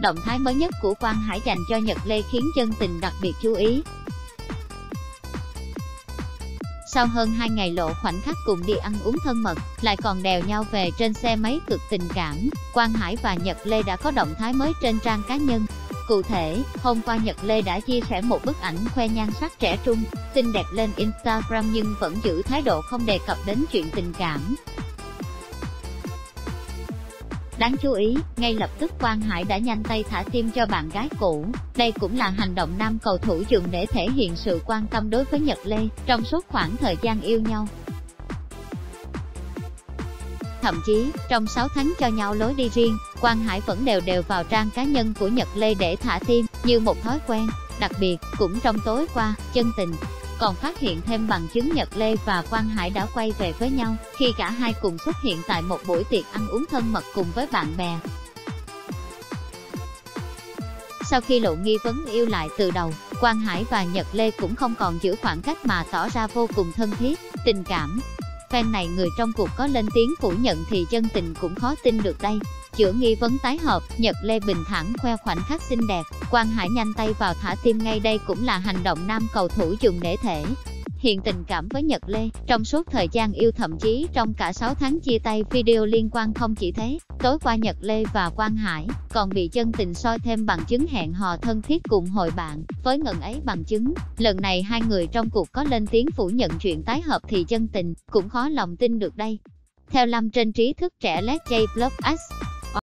động thái mới nhất của Quang Hải dành cho Nhật Lê khiến chân tình đặc biệt chú ý. Sau hơn 2 ngày lộ khoảnh khắc cùng đi ăn uống thân mật, lại còn đèo nhau về trên xe máy cực tình cảm, Quang Hải và Nhật Lê đã có động thái mới trên trang cá nhân. Cụ thể, hôm qua Nhật Lê đã chia sẻ một bức ảnh khoe nhan sắc trẻ trung, xinh đẹp lên Instagram nhưng vẫn giữ thái độ không đề cập đến chuyện tình cảm. Đáng chú ý, ngay lập tức Quang Hải đã nhanh tay thả tim cho bạn gái cũ. Đây cũng là hành động nam cầu thủ dùng để thể hiện sự quan tâm đối với Nhật Lê trong suốt khoảng thời gian yêu nhau. Thậm chí, trong 6 tháng cho nhau lối đi riêng, Quang Hải vẫn đều đều vào trang cá nhân của Nhật Lê để thả tim, như một thói quen. Đặc biệt, cũng trong tối qua, chân tình, còn phát hiện thêm bằng chứng Nhật Lê và Quang Hải đã quay về với nhau, khi cả hai cùng xuất hiện tại một buổi tiệc ăn uống thân mật cùng với bạn bè. Sau khi lộ nghi vấn yêu lại từ đầu, Quang Hải và Nhật Lê cũng không còn giữ khoảng cách mà tỏ ra vô cùng thân thiết, tình cảm. Fan này người trong cuộc có lên tiếng phủ nhận thì chân tình cũng khó tin được đây. Chữa nghi vấn tái hợp, Nhật Lê bình thản khoe khoảnh khắc xinh đẹp, Quang Hải nhanh tay vào thả tim ngay đây cũng là hành động nam cầu thủ dùng để thể hiện tình cảm với Nhật Lê. Trong suốt thời gian yêu thậm chí trong cả 6 tháng chia tay video liên quan không chỉ thế, tối qua Nhật Lê và Quang Hải còn bị chân tình soi thêm bằng chứng hẹn hò thân thiết cùng hội bạn. Với ngần ấy bằng chứng, lần này hai người trong cuộc có lên tiếng phủ nhận chuyện tái hợp thì chân tình cũng khó lòng tin được đây. Theo Lâm trên trí thức trẻ Let's J Blog X,